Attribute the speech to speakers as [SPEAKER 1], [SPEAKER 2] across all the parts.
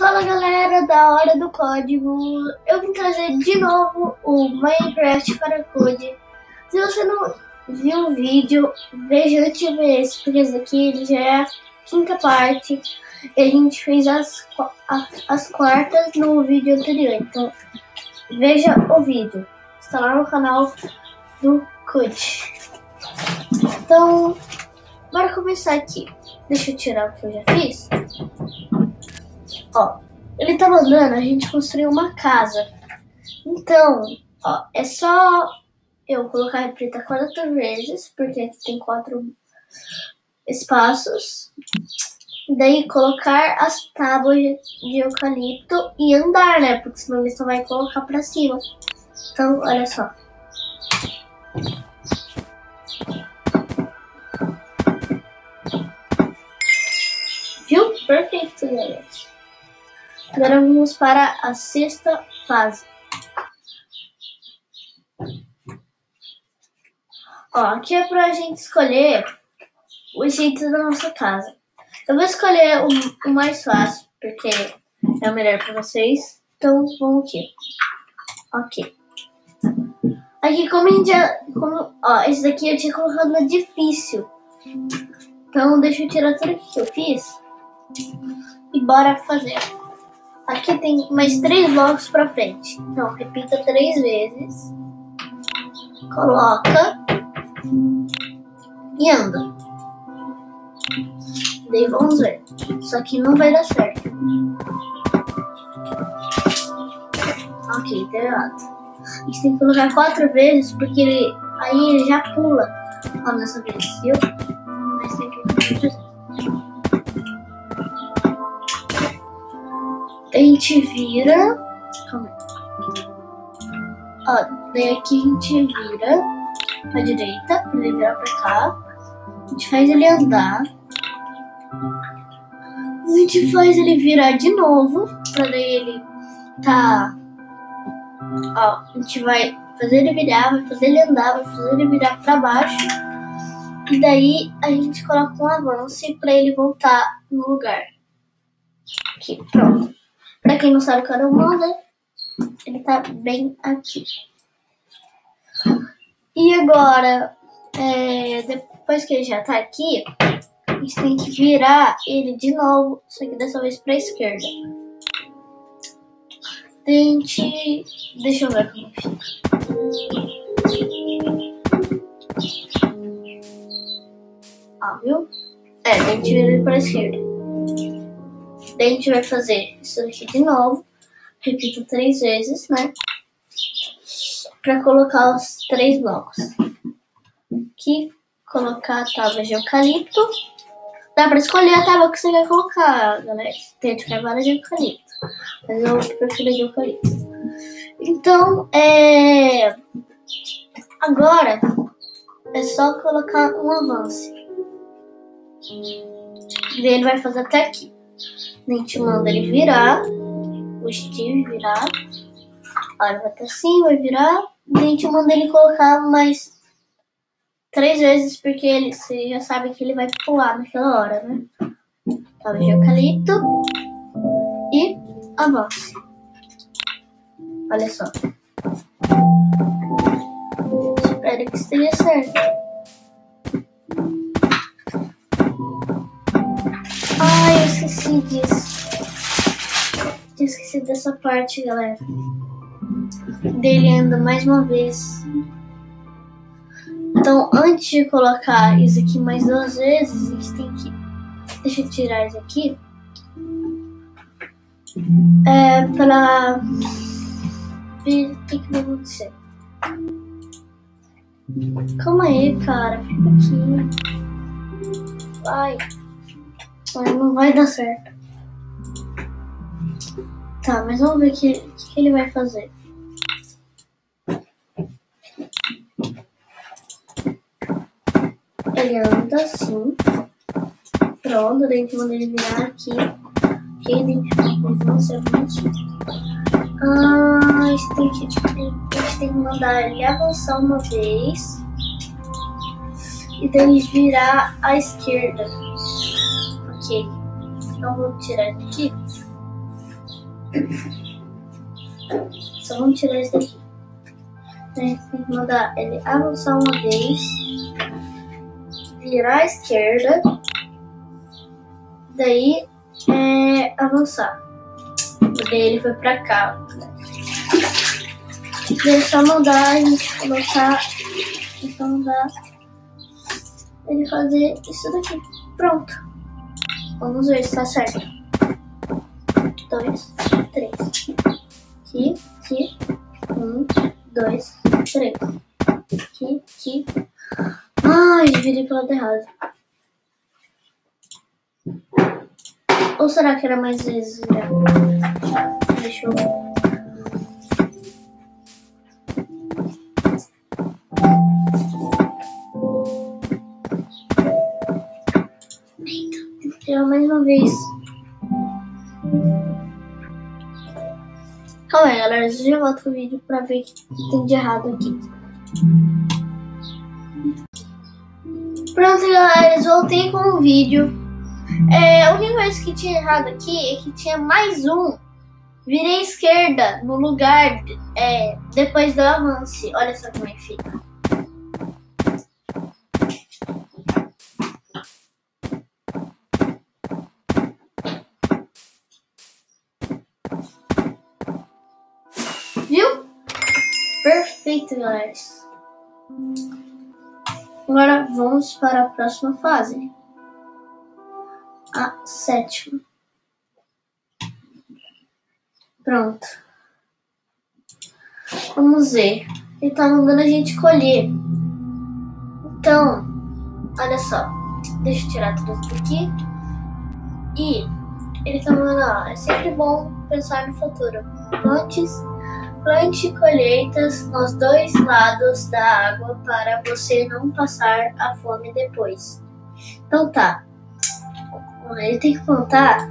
[SPEAKER 1] Fala galera da Hora do Código, eu vim trazer de novo o Minecraft para Code. Se você não viu o vídeo, veja antes porque esse aqui já é a quinta parte e a gente fez as, as quartas no vídeo anterior, então veja o vídeo, está lá no canal do Code. Então, bora começar aqui. Deixa eu tirar o que eu já fiz. Ó, ele tá mandando a gente construir uma casa. Então, ó, é só eu colocar a repreta quatro vezes, porque aqui tem quatro espaços. Daí colocar as tábuas de eucalipto e andar, né? Porque senão ele só vai colocar pra cima. Então, olha só. Viu? Perfeito, gente. Agora vamos para a sexta fase. Ó, aqui é pra gente escolher o jeito da nossa casa. Eu vou escolher o, o mais fácil, porque é o melhor para vocês. Então, vamos aqui. Ok. Aqui, como a gente já... Como, ó, esse daqui eu tinha colocado no difícil. Então, deixa eu tirar tudo que eu fiz. E bora fazer. Aqui tem mais três blocos pra frente. Então, repita três vezes. Coloca. E anda. Daí vamos ver. Só que não vai dar certo. Ok, deu errado. A gente tem que colocar quatro vezes, porque ele, aí ele já pula. Ó, nessa vez, viu? Mas tem que a gente vira. Calma aí. Ó, daí aqui a gente vira pra direita, pra ele virar pra cá. A gente faz ele andar. A gente faz ele virar de novo, pra daí ele tá. Ó, a gente vai fazer ele virar, vai fazer ele andar, vai fazer ele virar pra baixo. E daí a gente coloca um avanço pra ele voltar no lugar. Aqui, pronto. Pra quem não sabe o cara manda, ele tá bem aqui. E agora, é, depois que ele já tá aqui, a gente tem que virar ele de novo, só que dessa vez pra esquerda. Tente. Deixa eu ver como fica. Ah, viu? É, tente virar ele pra esquerda. Daí a gente vai fazer isso aqui de novo. Repito três vezes, né? Pra colocar os três blocos. Aqui, colocar a tábua de eucalipto. Dá pra escolher a tábua que você quer colocar, galera. Tem de várias de eucalipto. Mas eu prefiro de eucalipto. Então, é... Agora, é só colocar um avanço. E ele vai fazer até aqui. A gente manda ele virar, o Steve virar. Olha, vai até assim, vai virar. E a gente manda ele colocar mais três vezes, porque ele, você já sabe que ele vai pular naquela hora, né? Tava de eucalipto e avança. Olha só. Espero que esteja certo. Esqueci disso. Eu esqueci dessa parte, galera. Dele anda mais uma vez. Então, antes de colocar isso aqui mais duas vezes, a gente tem que. Deixa eu tirar isso aqui. É pra ver o que vai acontecer. Calma aí, cara. Fica aqui. Vai. Mas não vai dar certo. Tá, mas vamos ver o que, que ele vai fazer. Ele anda assim. Pronto, daí quando ele virar aqui. Ok, avanço, avanço. Ah, gente tem que, tipo, gente tem que mandar ele avançar uma vez. E daí virar à esquerda. Ok. Então vou tirar aqui. Só vamos tirar isso daqui. A gente tem que mandar ele avançar uma vez, virar à esquerda, daí é, avançar. Daí ele foi pra cá. Daí é só mandar a gente colocar. Só mandar ele fazer isso daqui. Pronto. Vamos ver se tá certo. Dois, três. Aqui, aqui. Um, dois, três. Aqui, aqui. Ai, virei pro lado errado. Ou será que era mais vezes? Né? Deixa eu vez. Calma aí, galera. Eu já volto o vídeo pra ver o que tem de errado aqui. Pronto, galera. Voltei com o vídeo. É, a única coisa que tinha errado aqui é que tinha mais um. Virei esquerda no lugar é, depois do avance. Olha só como é que fica. Perfeito, galera. Agora vamos para a próxima fase. A sétima. Pronto. Vamos ver. Ele tá mandando a gente colher. Então, olha só. Deixa eu tirar tudo isso daqui. E ele tá mandando, ó, é sempre bom pensar no futuro. Antes Plante colheitas nos dois lados da água para você não passar a fome depois. Então tá. Ele tem que plantar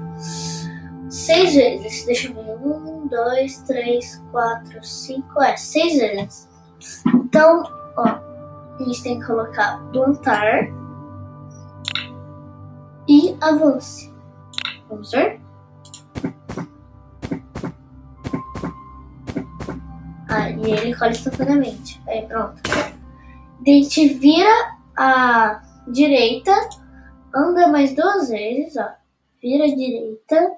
[SPEAKER 1] seis vezes. Deixa eu ver. Um, dois, três, quatro, cinco. É, seis vezes. Então, ó. A gente tem que colocar plantar e avance. Vamos ver? E ele colhe instantaneamente. Aí pronto. Daí te vira a direita, anda mais duas vezes, ó. Vira a direita,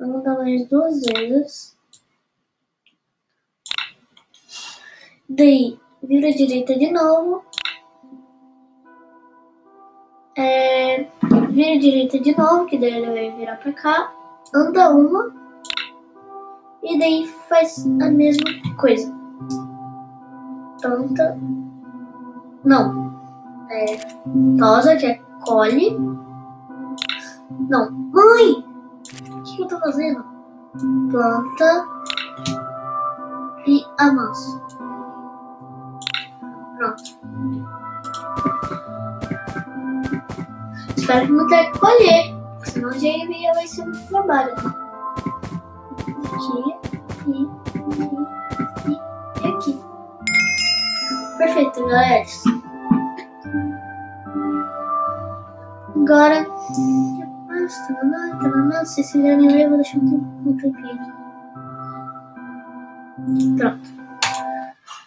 [SPEAKER 1] anda mais duas vezes. Daí vira a direita de novo. É, vira a direita de novo, que daí ele vai virar pra cá. Anda uma e daí faz a mesma coisa. Planta. Não. É. Tosa, que é colhe. Não. Mãe! O que eu tô fazendo? Planta. E amanso. Pronto. Espero que não tenha que colher. Senão já vai ser muito trabalho. Aqui, Perfeito, galera. Agora, se vocês quiserem ler, eu vou deixar um tempinho. Pronto.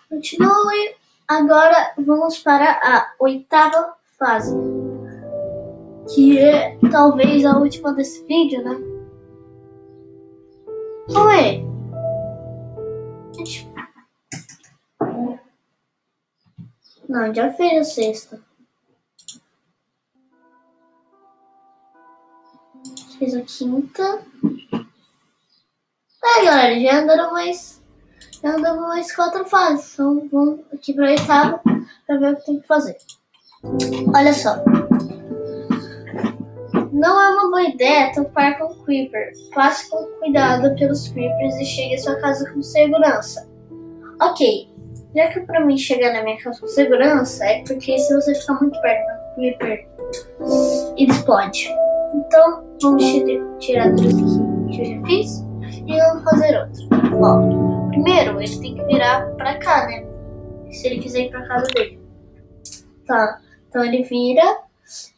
[SPEAKER 1] Continue. Agora vamos para a oitava fase. Que é talvez a última desse vídeo, né? Qual é? Não, já fez a sexta. Fez a quinta. É, galera, já andaram mais. Já andaram mais quatro fases. Então vamos aqui pra oitava pra ver o que tem que fazer. Olha só. Não é uma boa ideia topar com Creeper. Passe com cuidado pelos Creepers e chegue à sua casa com segurança. Ok, já que pra mim chegar na minha casa com segurança, é porque se você ficar muito perto do Creeper, ele explode. Então, vamos tirar tudo aqui que eu já fiz e vamos fazer outro. Ó, primeiro ele tem que virar pra cá, né? Se ele quiser ir pra casa dele. Tá, então ele vira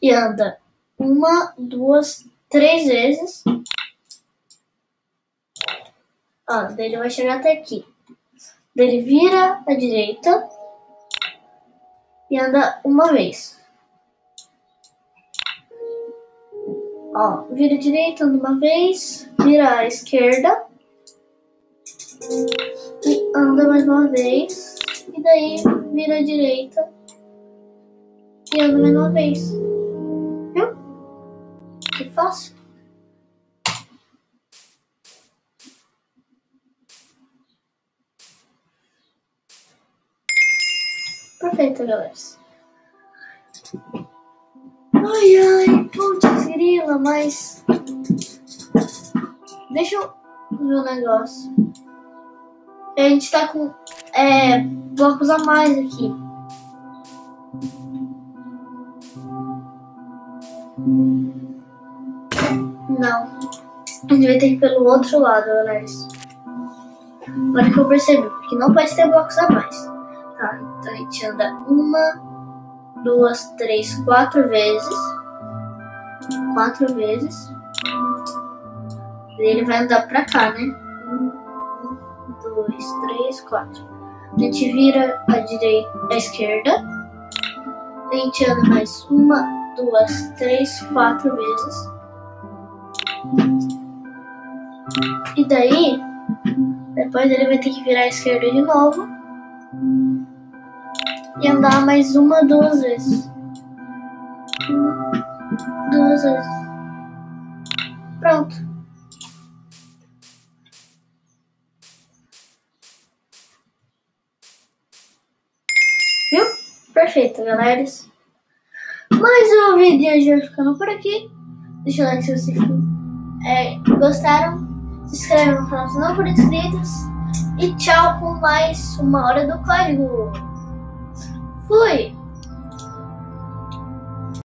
[SPEAKER 1] e anda uma, duas, três vezes. Ó, daí ele vai chegar até aqui. Ele vira à direita e anda uma vez. Ó, vira à direita, anda uma vez, vira à esquerda e anda mais uma vez. E daí vira à direita e anda mais uma vez. Viu? Que fácil. Perfeito, galera. Ai, ai, putz, grila, mas. Deixa eu ver um negócio. A gente tá com é, blocos a mais aqui. Não. A gente vai ter que ir pelo outro lado, galera. Agora que eu percebi, porque não pode ter blocos a mais. Então a gente anda uma, duas, três, quatro vezes. Quatro vezes. E ele vai andar pra cá, né? Um, dois, três, quatro. A gente vira à direita, à esquerda. A gente anda mais uma, duas, três, quatro vezes. E daí, depois ele vai ter que virar à esquerda de novo. E andar mais uma, duas vezes. Duas vezes. Pronto. Viu? Perfeito, galera. Mais um vídeo de hoje ficando por aqui. Deixa o like se vocês é, gostaram. Se inscreve no canal se não for inscritos. E tchau com mais uma hora do código. Fui!